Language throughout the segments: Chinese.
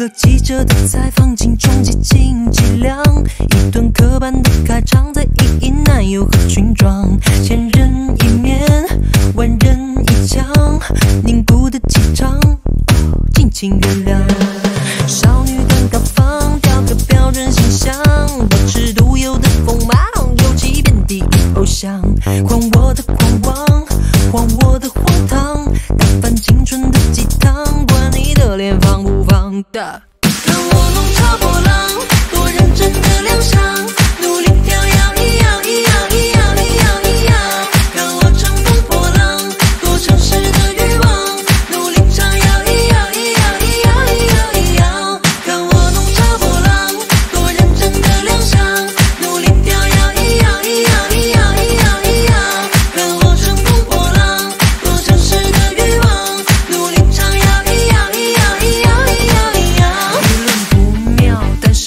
了记者的采访，镜中几斤几两，一段刻板的开场，在意淫男友和裙装，千人一面，万人一腔，凝固的气场，敬请原谅。少女的高仿，雕刻标准形象，保持独有的锋芒，尤其遍地偶像，狂我的狂妄，荒我的荒唐，的。看我弄潮波浪，多认真的亮相。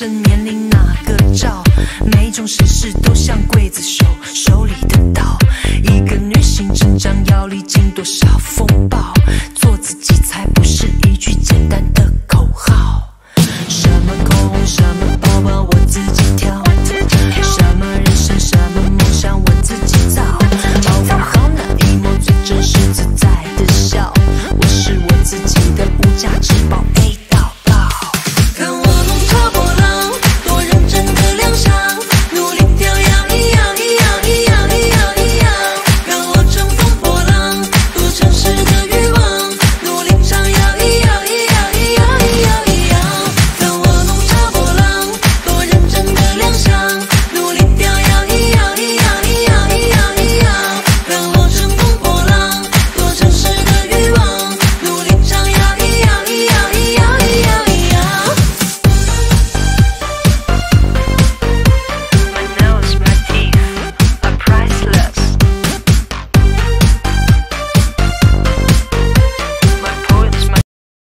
生年龄哪个照？每种事事都像刽子手。